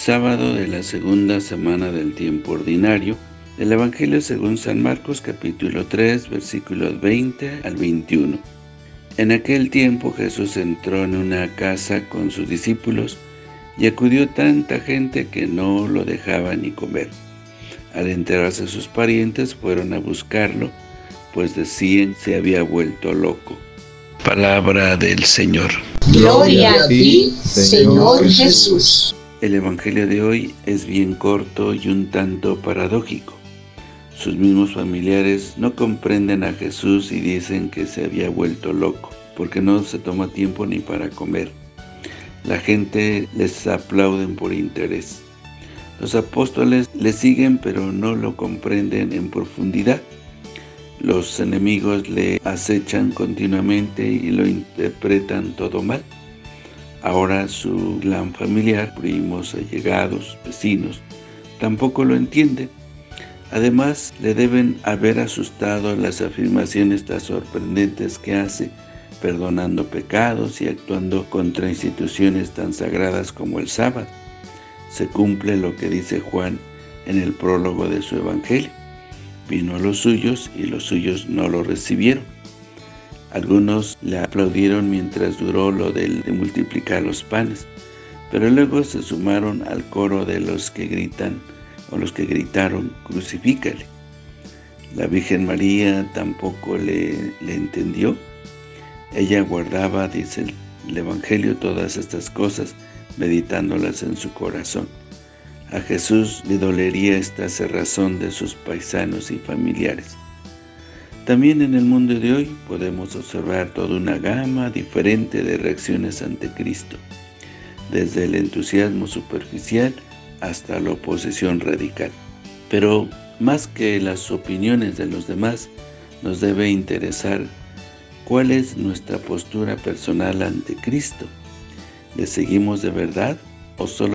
sábado de la segunda semana del tiempo ordinario, del Evangelio según San Marcos capítulo 3 versículos 20 al 21. En aquel tiempo Jesús entró en una casa con sus discípulos y acudió tanta gente que no lo dejaba ni comer. Al enterarse sus parientes fueron a buscarlo, pues decían se había vuelto loco. Palabra del Señor. Gloria a ti, Señor Jesús. El Evangelio de hoy es bien corto y un tanto paradójico. Sus mismos familiares no comprenden a Jesús y dicen que se había vuelto loco, porque no se toma tiempo ni para comer. La gente les aplauden por interés. Los apóstoles le siguen pero no lo comprenden en profundidad. Los enemigos le acechan continuamente y lo interpretan todo mal. Ahora su clan familiar, primos, allegados, vecinos, tampoco lo entienden. Además, le deben haber asustado las afirmaciones tan sorprendentes que hace, perdonando pecados y actuando contra instituciones tan sagradas como el sábado. Se cumple lo que dice Juan en el prólogo de su Evangelio. Vino a los suyos y los suyos no lo recibieron. Algunos le aplaudieron mientras duró lo de multiplicar los panes, pero luego se sumaron al coro de los que gritan o los que gritaron, crucifícale. La Virgen María tampoco le, le entendió. Ella guardaba, dice el Evangelio, todas estas cosas, meditándolas en su corazón. A Jesús le dolería esta cerrazón de sus paisanos y familiares. También en el mundo de hoy podemos observar toda una gama diferente de reacciones ante Cristo, desde el entusiasmo superficial hasta la oposición radical. Pero más que las opiniones de los demás, nos debe interesar cuál es nuestra postura personal ante Cristo. ¿Le seguimos de verdad o solo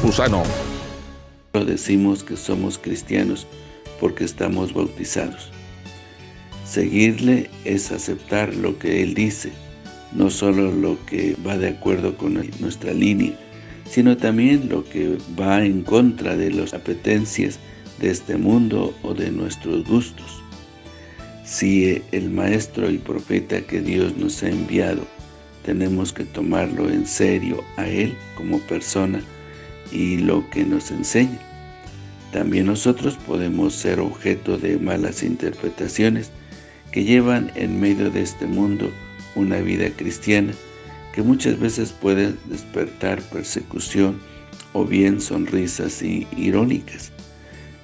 Campusano. Lo decimos que somos cristianos porque estamos bautizados. Seguirle es aceptar lo que Él dice, no solo lo que va de acuerdo con nuestra línea, sino también lo que va en contra de las apetencias de este mundo o de nuestros gustos. Si el Maestro y Profeta que Dios nos ha enviado, tenemos que tomarlo en serio a Él como persona, y lo que nos enseña. También nosotros podemos ser objeto de malas interpretaciones que llevan en medio de este mundo una vida cristiana que muchas veces puede despertar persecución o bien sonrisas irónicas.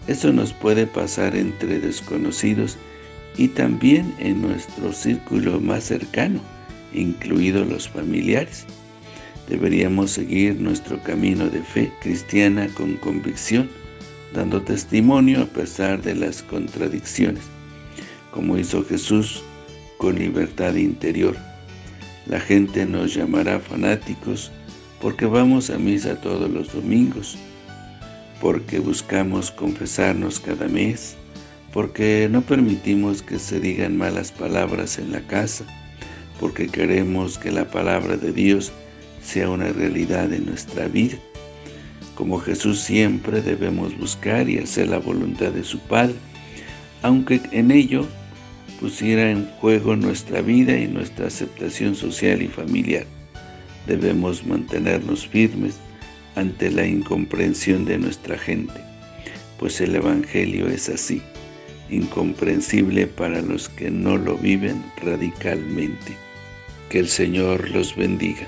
Eso nos puede pasar entre desconocidos y también en nuestro círculo más cercano, incluidos los familiares. Deberíamos seguir nuestro camino de fe cristiana con convicción, dando testimonio a pesar de las contradicciones, como hizo Jesús con libertad interior. La gente nos llamará fanáticos porque vamos a misa todos los domingos, porque buscamos confesarnos cada mes, porque no permitimos que se digan malas palabras en la casa, porque queremos que la palabra de Dios sea una realidad en nuestra vida. Como Jesús siempre debemos buscar y hacer la voluntad de su Padre, aunque en ello pusiera en juego nuestra vida y nuestra aceptación social y familiar. Debemos mantenernos firmes ante la incomprensión de nuestra gente, pues el Evangelio es así, incomprensible para los que no lo viven radicalmente. Que el Señor los bendiga.